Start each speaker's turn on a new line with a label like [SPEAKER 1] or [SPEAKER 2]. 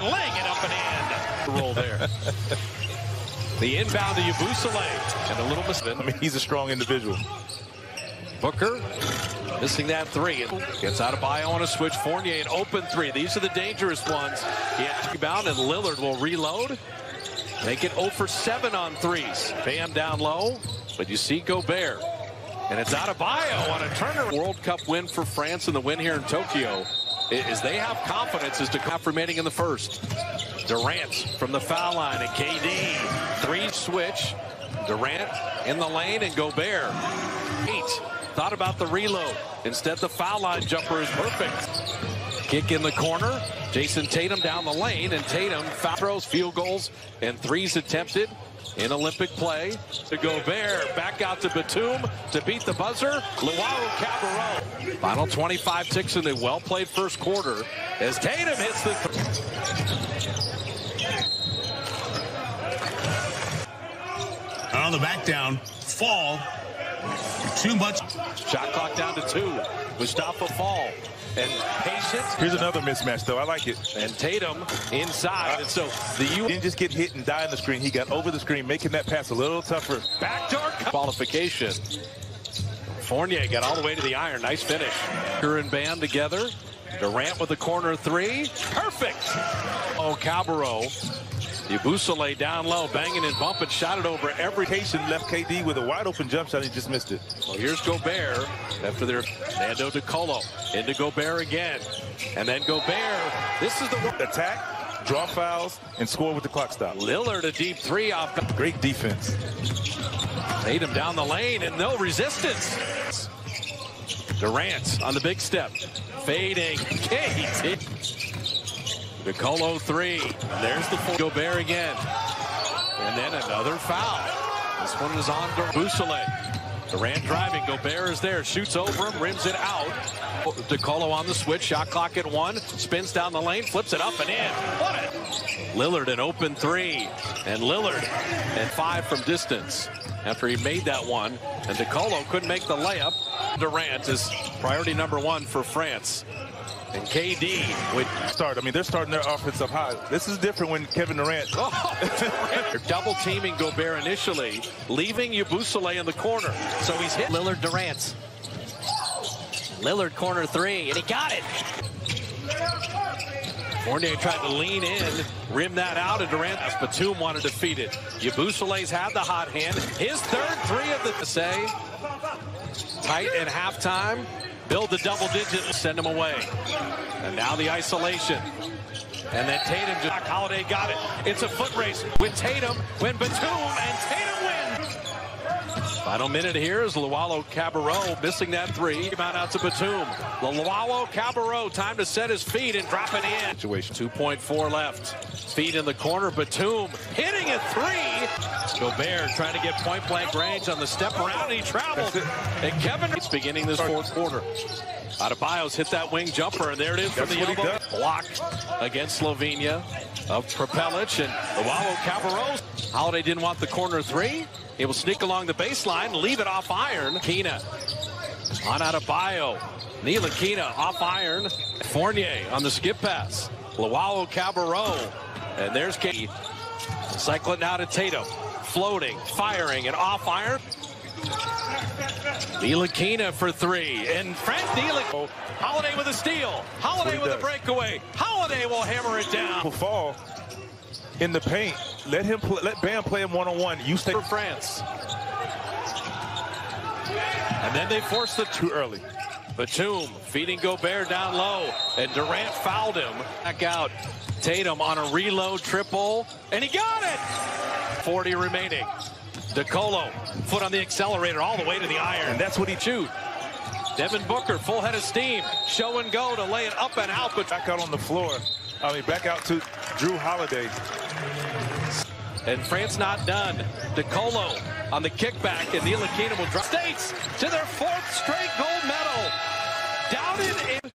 [SPEAKER 1] laying it up and in. Roll there. the inbound to Yabusele. And a little miss.
[SPEAKER 2] I mean, he's a strong individual.
[SPEAKER 1] Booker missing that three. Gets out of bio on a switch. Fournier an open three. These are the dangerous ones. He has rebound and Lillard will reload. Make it 0 for 7 on threes. Bam down low. But you see Gobert. And it's out of bio on a Turner World Cup win for France and the win here in Tokyo. Is they have confidence as to half remaining in the first. Durant from the foul line and KD. Three switch. Durant in the lane and Gobert. Eight. Thought about the reload. Instead, the foul line jumper is perfect. Kick in the corner. Jayson Tatum down the lane, and Tatum foul throws, field goals, and threes attempted in Olympic play to Gobert. Back out to Batum to beat the buzzer. Luwawu-Cabarrot. Final 25 ticks in the well-played first quarter as Tatum hits the...
[SPEAKER 3] On the back down, fall. Too much.
[SPEAKER 1] Shot clock down to two. Moustapha Fall. And patience.
[SPEAKER 2] Here's another mismatch, though. I like it.
[SPEAKER 1] And Tatum inside. And so the U
[SPEAKER 2] didn't just get hit and die in the screen. He got over the screen, making that pass a little tougher.
[SPEAKER 1] Backdoor qualification. Fournier got all the way to the iron. Nice finish. Kerr and Bam together. Durant with the corner three. Perfect. Oh, Cabarrot Yabusele down low, banging and bumping, shot it over every.
[SPEAKER 2] Cation left KD with a wide open jump shot. He just missed it.
[SPEAKER 1] Well, here's Gobert after their Nando De Colo into Gobert again, and then Gobert. This is the
[SPEAKER 2] attack, draw fouls, and score with the clock stop.
[SPEAKER 1] Lillard a deep three off.
[SPEAKER 2] The great defense.
[SPEAKER 1] Tatum down the lane and no resistance. Durant on the big step, fading. KD. De Colo three. There's the four. Gobert again. And then another foul. This one is on Busele. Durant driving. Gobert is there. Shoots over him. Rims it out. De Colo on the switch. Shot clock at one. Spins down the lane. Flips it up and in. What. Lillard an open three. And Lillard and five from distance after he made that one. And De Colo couldn't make the layup. Durant is priority number one for France. And KD would
[SPEAKER 2] start. I mean, they're starting their offense up high. This is different when Kevin Durant.
[SPEAKER 1] Oh, they're double teaming Gobert initially, leaving Yabusele in the corner. So he's hit Lillard Durant. Lillard corner three, and he got it. Fournier tried to lean in, rim that out, and Durant, as Batum wanted to feed it. Yabusele's had the hot hand. His third three of the say. Tight at halftime build the double digits, send them away. And now the isolation. And then Tatum, just, Holiday got it. It's a foot race with Tatum, when Batum, and Tatum wins. Final minute here is Luwawu-Cabarrot missing that three. Rebound out to Batum. Luwawu-Cabarrot, time to set his feet and drop it in. Situation 2.4 left. Feet in the corner. Batum hitting a three. Gobert trying to get point blank range on the step around. He traveled. And Kevin is beginning this fourth quarter. Adebayo's hit that wing jumper, and there it is from the elbow. Block against Slovenia of Prepelic and Luwawu-Cabarrot. Holiday didn't want the corner three. He will sneak along the baseline, leave it off iron. Kina on Adebayo. Ntilikina off iron. Fournier on the skip pass. Luwawu-Cabarrot. And there's KD. Cycling now to Tatum. Floating, firing, and off iron. Ntilikina for three. And Frank Ntilikina. Holiday with a steal. Holiday with a breakaway. Holiday will hammer it down.
[SPEAKER 2] Will fall in the paint. Let him play, let Bam play him one on one. You stay
[SPEAKER 1] for France. And then they force the
[SPEAKER 2] too early.
[SPEAKER 1] Batum feeding Gobert down low, and Durant fouled him. Back out. Tatum on a reload triple, and he got it. 40 remaining. De Colo, foot on the accelerator all the way to the iron.
[SPEAKER 2] And that's what he
[SPEAKER 1] chewed. Devin Booker, full head of steam. Show and go to lay it up and out. But
[SPEAKER 2] back out on the floor. I mean, back out to Jrue Holiday.
[SPEAKER 1] And France not done. De Colo on the kickback, and Ntilikina will drop States to their fourth straight gold medal. Doubted in